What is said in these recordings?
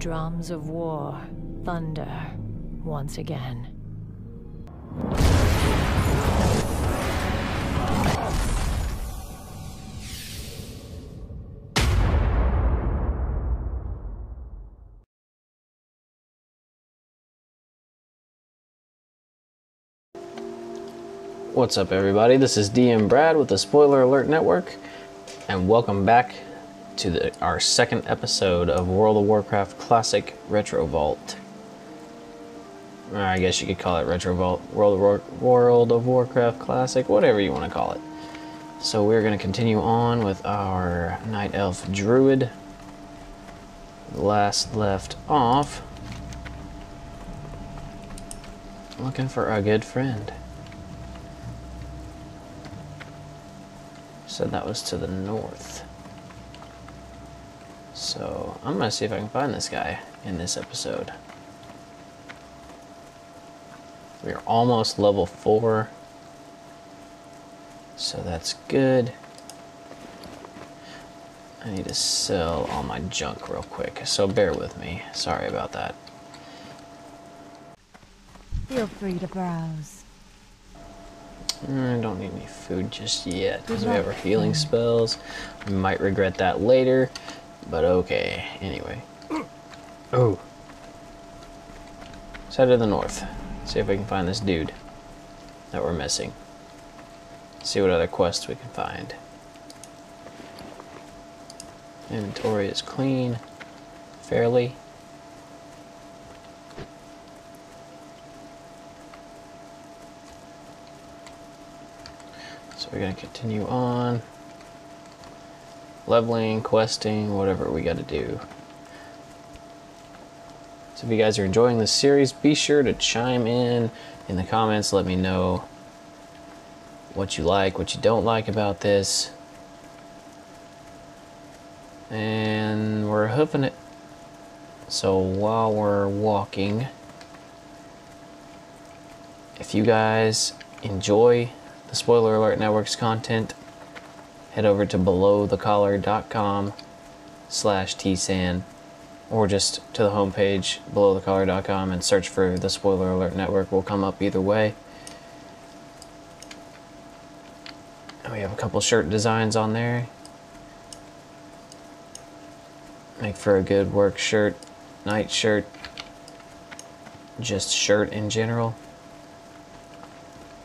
Drums of war, thunder, once again. What's up, everybody? This is DM Brad with the Spoiler Alert Network, and welcome back to the, our second episode of World of Warcraft Classic Retro Vault. Or I guess you could call it Retro Vault, World of, War, World of Warcraft Classic, whatever you want to call it. So we're going to continue on with our Night Elf Druid. Last left off, looking for a good friend. Said that was to the north. So I'm gonna see if I can find this guy in this episode. We are almost level four. So that's good. I need to sell all my junk real quick, so bear with me. Sorry about that. Feel free to browse. Mm, I don't need any food just yet because we have our healing spells. We might regret that later, but okay. Anyway. Oh. Let's head to the north. See if we can find this dude that we're missing. See what other quests we can find. Inventory is clean. Fairly. So we're going to continue on. Leveling, questing, whatever we got to do. So if you guys are enjoying this series, be sure to chime in in the comments. Let me know what you like, what you don't like about this. And we're hoofing it. So while we're walking, if you guys enjoy the Spoiler Alert Network's content, head over to belowthecollar.com slash tsan or just to the homepage belowthecollar.com and search for the Spoiler Alert Network. will come up either way. And we have a couple shirt designs on there. Make for a good work shirt, night shirt, just shirt in general.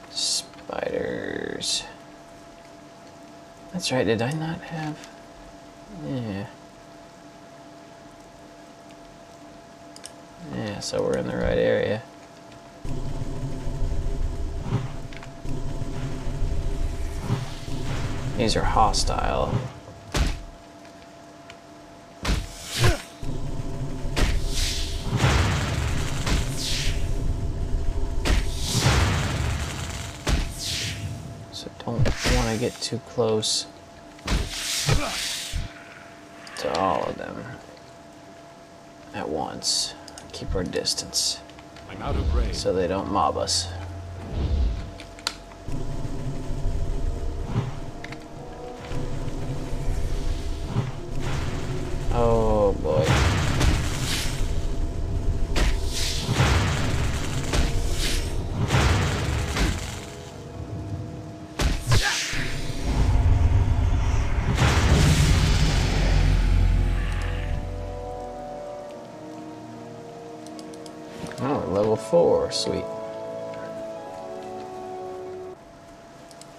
Spiders. That's right, did I not have... Yeah. Yeah, so we're in the right area. These are hostile. Get too close to all of them at once. Keep our distance I'm out of so they don't mob us.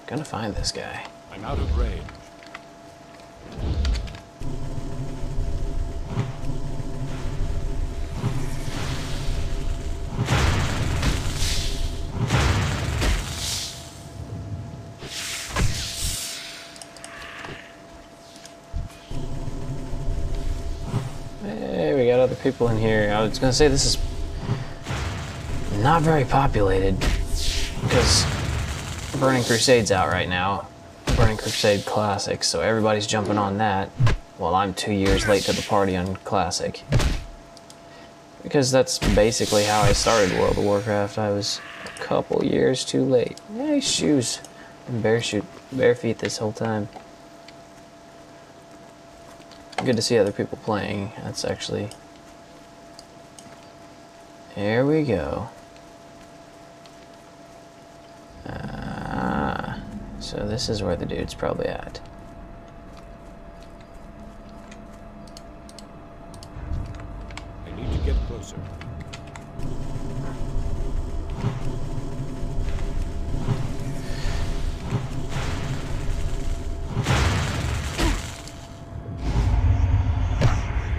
Gonna find this guy. I'm out of range. Hey, we got other people in here. I was gonna say this is not very populated because Burning Crusade's out right now. Burning Crusade Classic, so everybody's jumping on that. While I'm two years late to the party on Classic. Because that's basically how I started World of Warcraft. I was a couple years too late. Nice shoes. And bare, shoot, bare feet this whole time. Good to see other people playing. That's actually There we go. So this is where the dude's probably at. I need to get closer.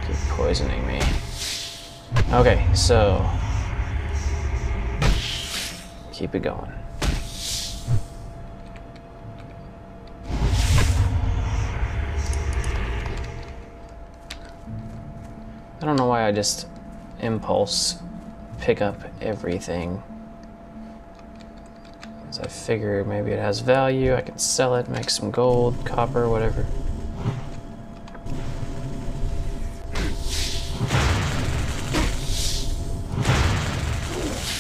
Keep poisoning me. Okay, so keep it going. Don't know why I just impulse pick up everything. 'Cause I figure maybe it has value, I can sell it, make some gold, copper, whatever.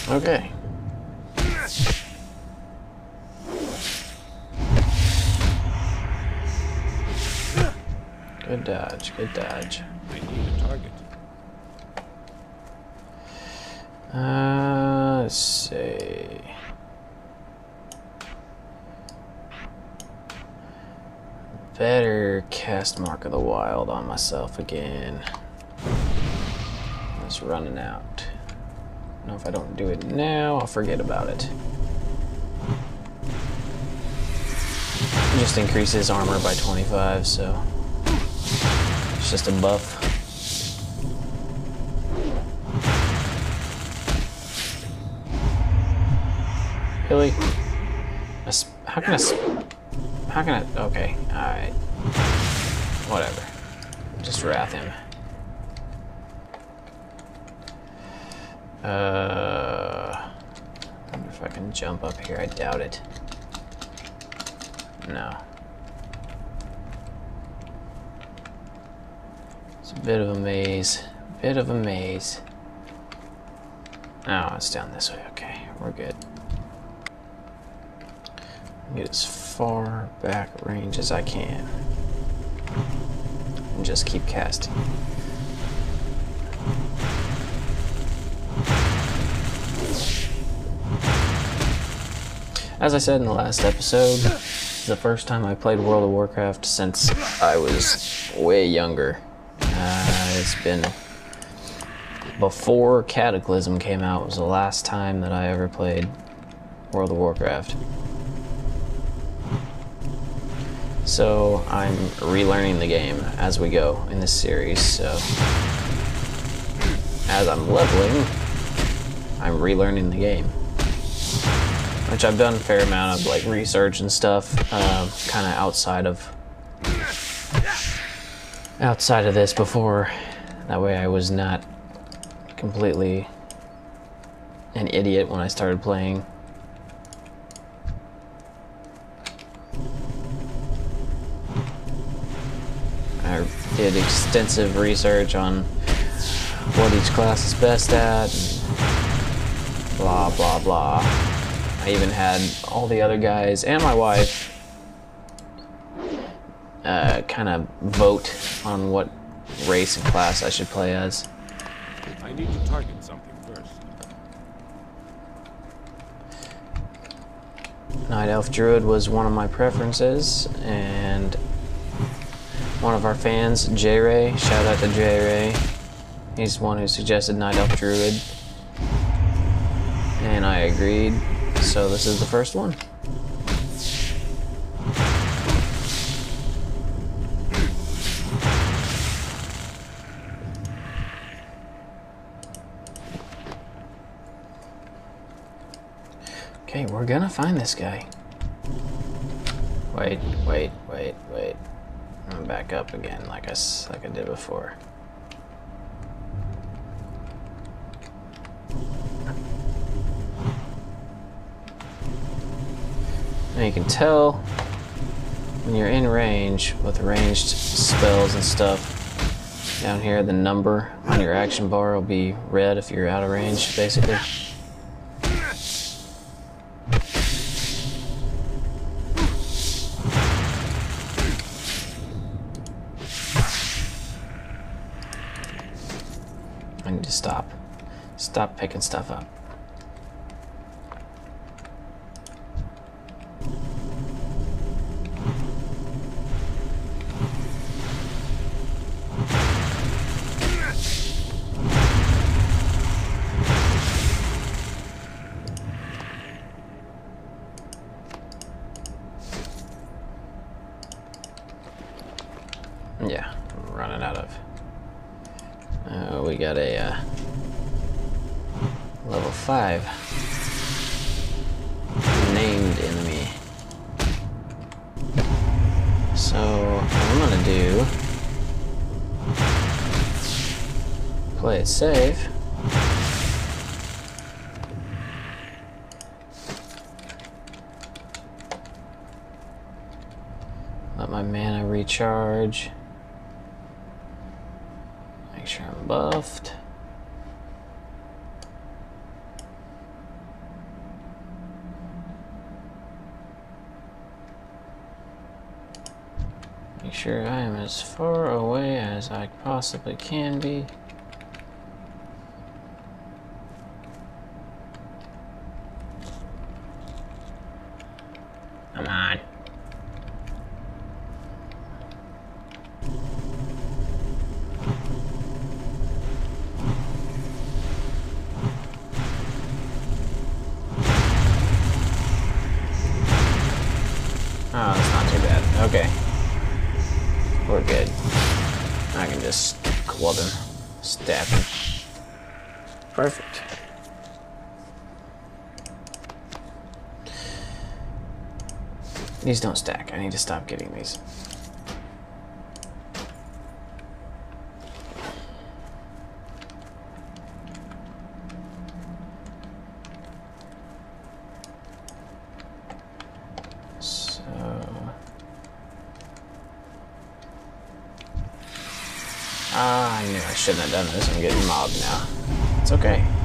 Okay. Good dodge, good dodge. I need a target. Uh, let's see. Better cast Mark of the Wild on myself again. It's running out. Now, if I don't do it now, I'll forget about it. Just increases armor by 25, so it's just a buff. Really? How can I? How can I? Okay, all right. Whatever. Just wrath him. Uh, wonder if I can jump up here. I doubt it. No. It's a bit of a maze. Bit of a maze. Oh, it's down this way. Okay, we're good. Get as far back range as I can. And just keep casting. As I said in the last episode, the first time I played World of Warcraft since I was way younger. Uh, it's been before Cataclysm came out was the last time that I ever played World of Warcraft. So I'm relearning the game as we go in this series. So as I'm leveling, I'm relearning the game, which I've done a fair amount of like research and stuff, uh, kind of outside of outside of this before. That way, I was not completely an idiot when I started playing. I did extensive research on what each class is best at, blah, blah, blah. I even had all the other guys and my wife uh, kind of vote on what race and class I should play as. I need to target something first. Night Elf Druid was one of my preferences, and one of our fans, J Ray, shout out to J Ray. He's the one who suggested Night Elf Druid, and I agreed. So this is the first one. Okay, we're gonna find this guy. Wait, wait, wait, wait. Back up again like I, like I did before. Now you can tell when you're in range with ranged spells and stuff. Down here, the number on your action bar will be red if you're out of range, basically. Picking stuff up. Yeah, running out of. Uh, we got a uh, level five named enemy. So I'm gonna do play it safe. Let my mana recharge. Make sure I'm buffed. Make sure I am as far away as I possibly can be. Come on. These don't stack. I need to stop getting these. Ah, I knew I shouldn't have done this. I'm getting mobbed now. It's okay.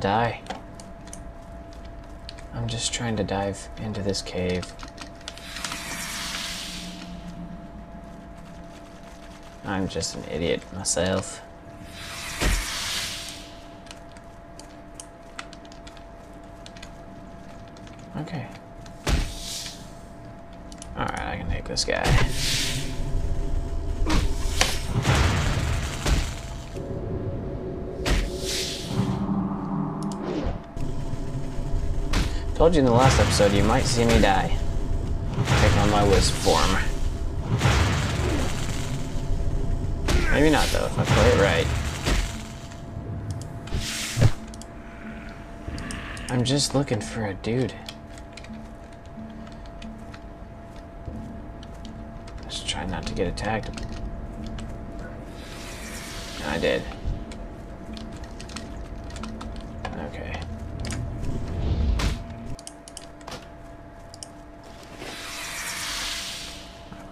Die. I'm just trying to dive into this cave. I'm just an idiot myself. Told you in the last episode you might see me die. Take on my wisp form. Maybe not though, if I play it right. I'm just looking for a dude. Just try not to get attacked. I did. Okay.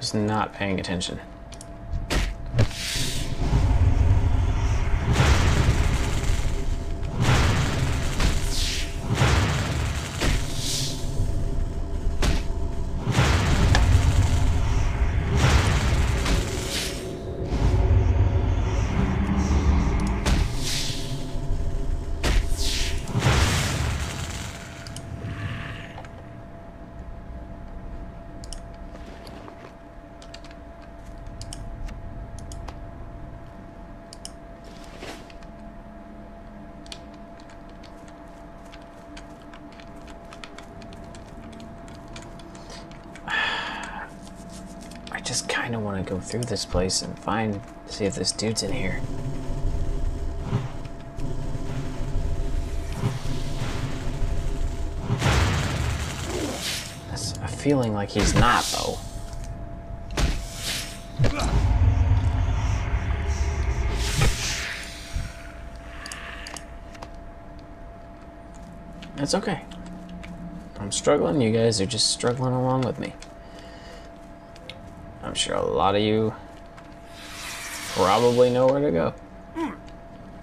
Was not paying attention. Go through this place and find, see if this dude's in here. That's a feeling like he's not, though. That's okay. I'm struggling, you guys are just struggling along with me. Sure a lot of you probably know where to go.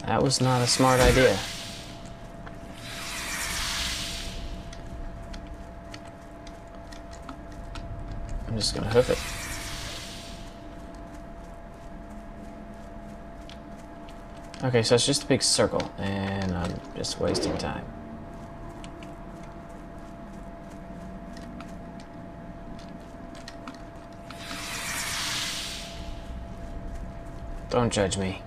That was not a smart idea. I'm just gonna hoof it. Okay, so it's just a big circle, and I'm just wasting time. Don't judge me.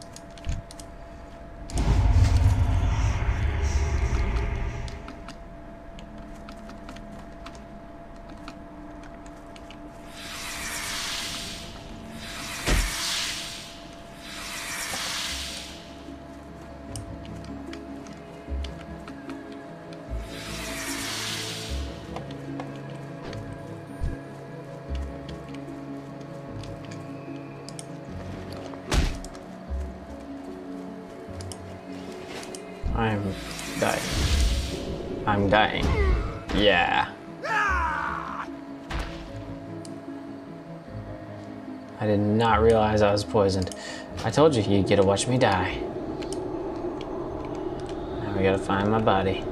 I was poisoned. I told you you'd get to watch me die. Now we gotta find my body.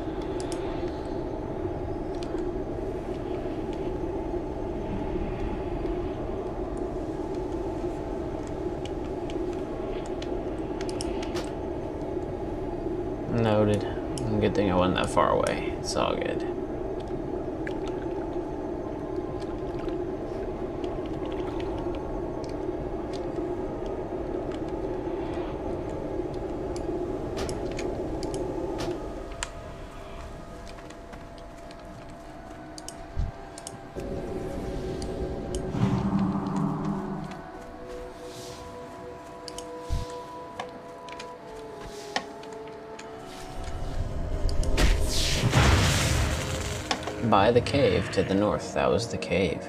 Noted. Good thing I wasn't that far away. It's all good. By the cave to the north. That was the cave.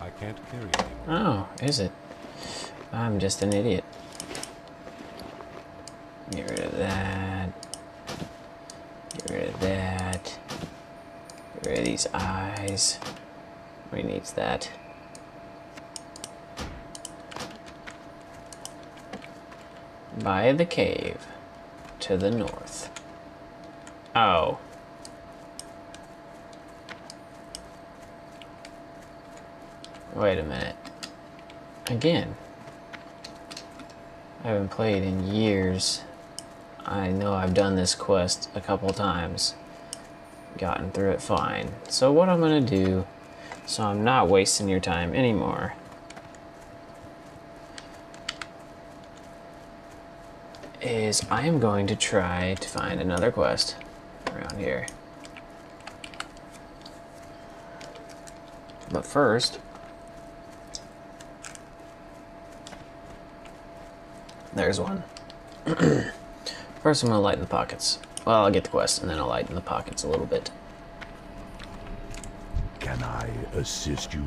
I can't carry anything. Oh, is it? I'm just an idiot. Get rid of that. Get rid of that. Get rid of these eyes. Who needs that? By the cave to the north. Oh. Wait a minute. Again. I haven't played in years. I know I've done this quest a couple times. Gotten through it fine. So what I'm gonna do, so I'm not wasting your time anymore, is I am going to try to find another quest around here. But first, there's one. first, I'm going to lighten the pockets. Well, I'll get the quest and then I'll lighten the pockets a little bit. Can I assist you?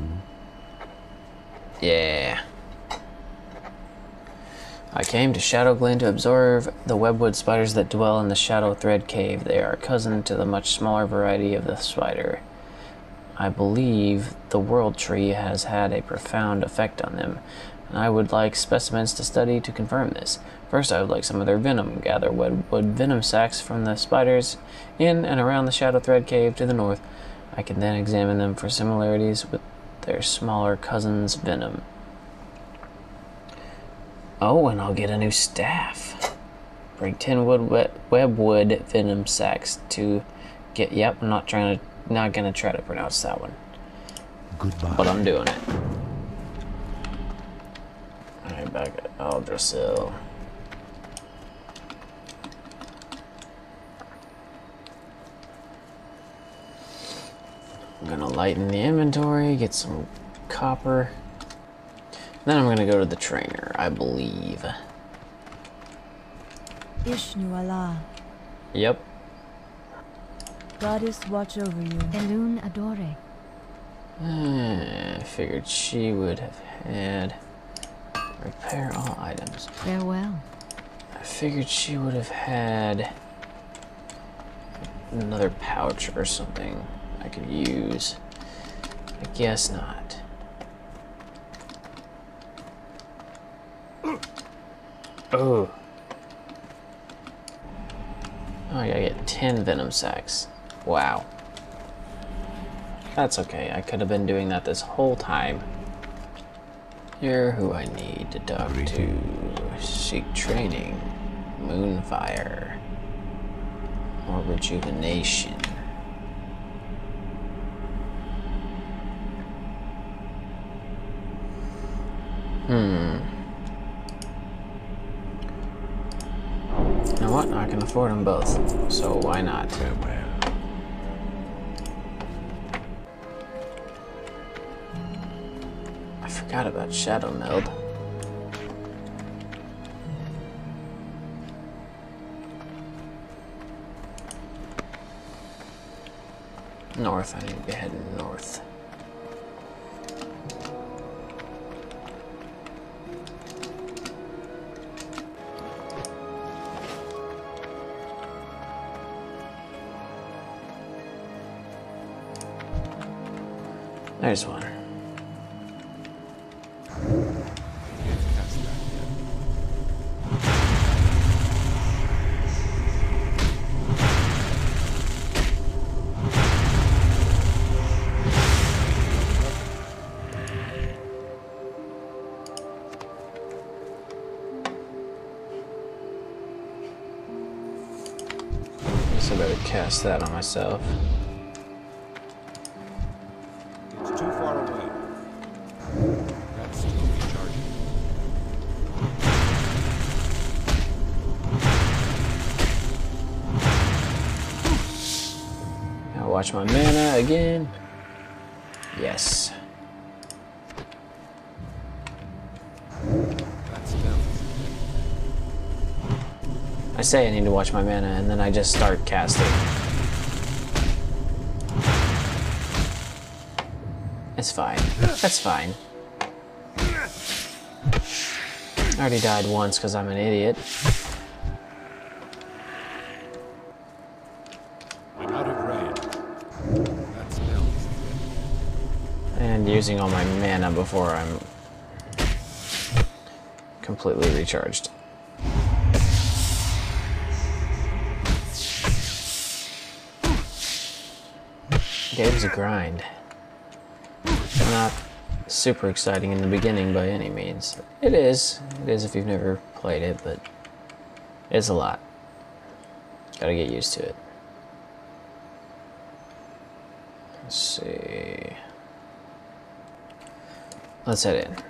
Yeah. I came to Shadowglen to observe the webwood spiders that dwell in the Shadowthread Cave. They are cousin to the much smaller variety of the spider. I believe the World Tree has had a profound effect on them, and I would like specimens to study to confirm this. First, I would like some of their venom. Gather webwood venom sacs from the spiders in and around the Shadowthread Cave to the north. I can then examine them for similarities with their smaller cousin's venom. Oh, and I'll get a new staff. Bring 10 wood we- webwood venom sacks to get. Yep, I'm not trying to. Not gonna try to pronounce that one, Goodbye. but I'm doing it. Alright, back at Aldrassil. I'm gonna lighten the inventory, get some copper. Then I'm gonna go to the trainer, I believe. Ishnu-alah. Yep. Goddess watch over you. Elune-Adore. I figured she would have had repair all items. Farewell. I figured she would have had another pouch or something I could use. I guess not. Oh. Oh, I gotta get 10 venom sacks. Wow. That's okay. I could have been doing that this whole time. You're who I need to talk to. Seek training. Moonfire. Or rejuvenation. Hmm. You know what? I can afford them both. So why not? I forgot about Shadowmeld. North, I need to be heading north. There's one. Guess I better cast that on myself. My mana again. Yes. I say I need to watch my mana, and then I just start casting. It's fine. That's fine. I already died once because I'm an idiot. And using all my mana before I'm completely recharged. Game's a grind. Not super exciting in the beginning by any means. It is. It is if you've never played it, but it's a lot. Gotta get used to it. Let's see. Let's head in.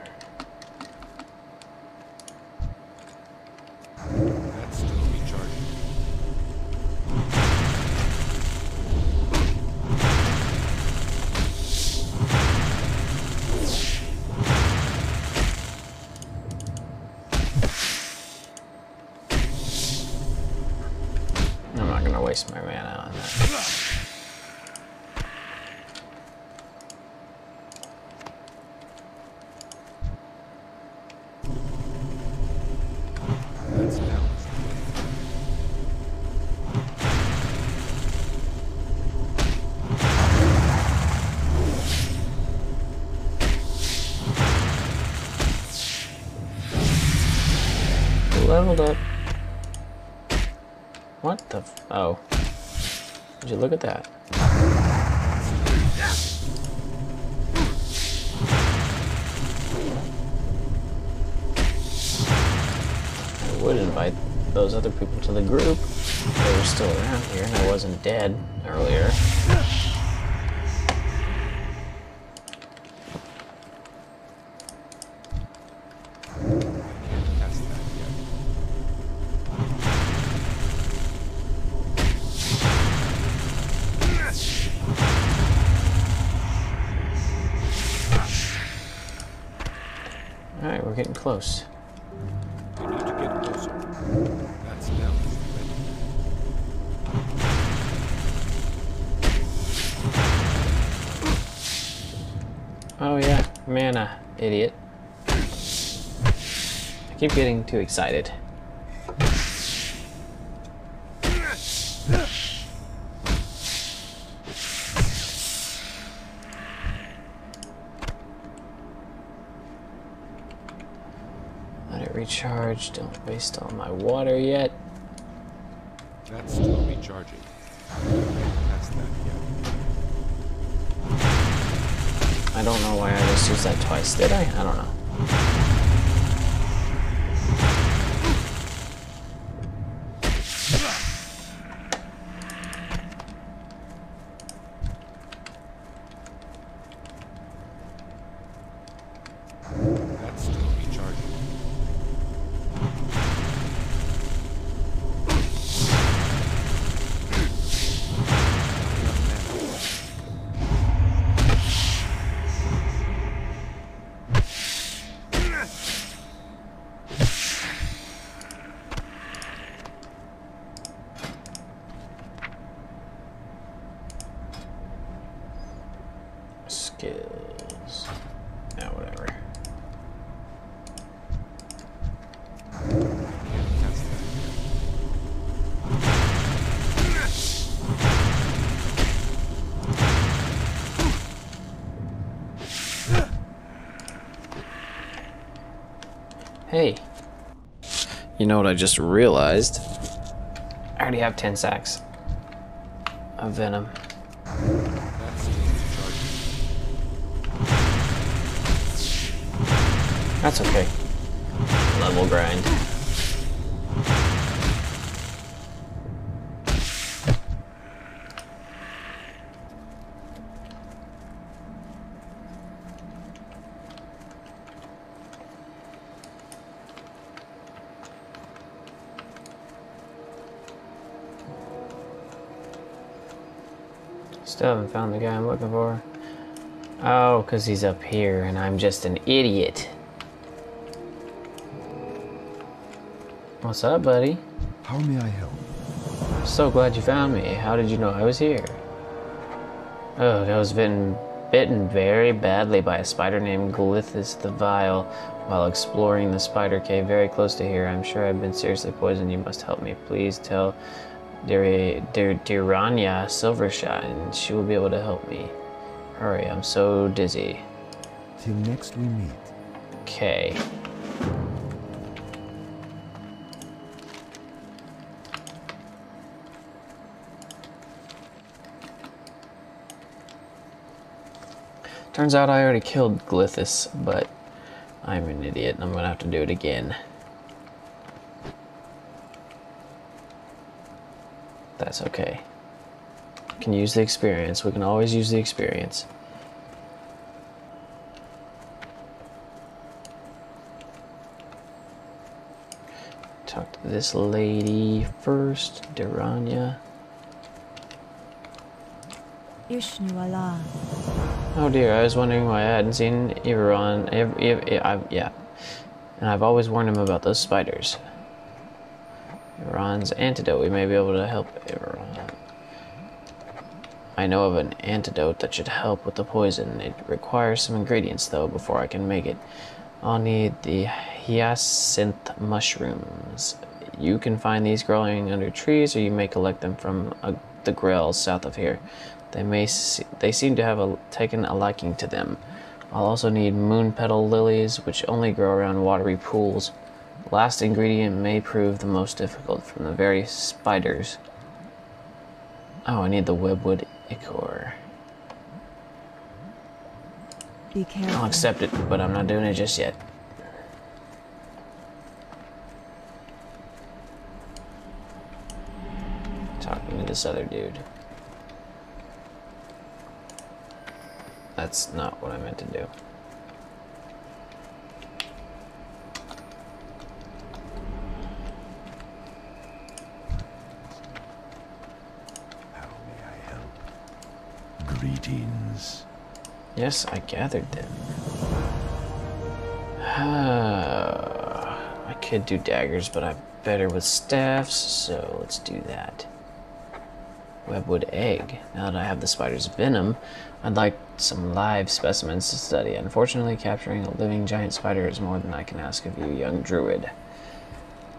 Up. What the? Oh. Would you look at that? I would invite those other people to the group. They were still around here and I wasn't dead earlier. Alright, we're getting close. Need to get closer. That spell is ready. Oh yeah, mana, uh, idiot. I keep getting too excited. Recharge. Don't waste all my water yet. That's still recharging. That's that yet. I don't know why I just used that twice. Did I? I don't know. Hey. You know what I just realized? I already have 10 sacks of venom. That's still recharging. That's okay. Level grind. Still haven't found the guy I'm looking for. Oh, because he's up here and I'm just an idiot. What's up, buddy? How may I help? So glad you found me. How did you know I was here? Oh, I was bitten, bitten very badly by a spider named Glithis the Vile while exploring the spider cave very close to here. I'm sure I've been seriously poisoned. You must help me. Please tell Dir- Dir- Dirania Silvershine. She will be able to help me. Hurry, I'm so dizzy. Till next we meet. Okay. Turns out I already killed Glithis, but I'm an idiot and I'm gonna have to do it again. That's okay. Can use the experience. We can always use the experience. Talk to this lady first. Ishnu-alah. Oh dear, I was wondering why I hadn't seen Iverron. Ev- Ev- Ev- I- yeah. And I've always warned him about those spiders. Iverron's antidote. We may be able to help. I know of an antidote that should help with the poison. It requires some ingredients, though, before I can make it. I'll need the hyacinth mushrooms. You can find these growing under trees, or you may collect them from uh, the grells south of here. They may se- they seem to have a, taken a liking to them. I'll also need moonpetal lilies, which only grow around watery pools. Last ingredient may prove the most difficult from the very spiders. Oh, I need the webwood ichor. Be careful. I'll accept it, but I'm not doing it just yet. Talking to this other dude. That's not what I meant to do. Yes, I gathered them. I could do daggers, but I'm better with staffs, so let's do that. Webwood egg. Now that I have the spider's venom, I'd like some live specimens to study. Unfortunately, capturing a living giant spider is more than I can ask of you, young druid.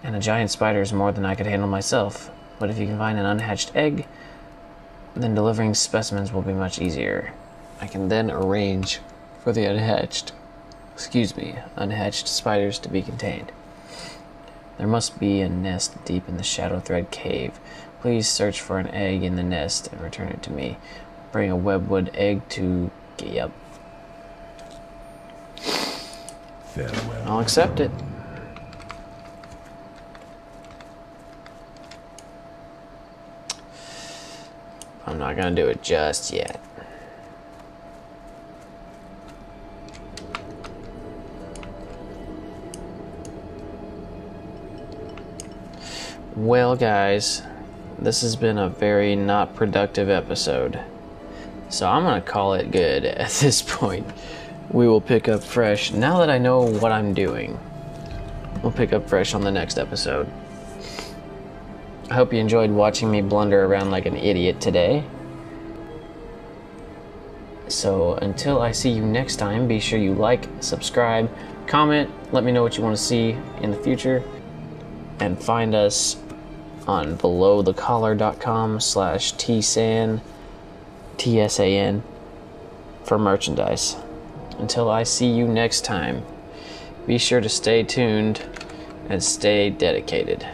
And a giant spider is more than I could handle myself. But if you can find an unhatched egg, then delivering specimens will be much easier. I can then arrange for the unhatched, excuse me, unhatched spiders to be contained. There must be a nest deep in the Shadowthread Cave. Please search for an egg in the nest and return it to me. Bring a webwood egg to Yep. Farewell. I'll accept it. I'm not gonna do it just yet. Well, guys, this has been a very not productive episode. So I'm going to call it good at this point. We will pick up fresh. Now that I know what I'm doing, we'll pick up fresh on the next episode. I hope you enjoyed watching me blunder around like an idiot today. So until I see you next time, be sure you like, subscribe, comment, let me know what you want to see in the future, and find us on belowthecollar.com slash tsan T-S-A-N for merchandise. Until I see you next time, be sure to stay tuned and stay dedicated.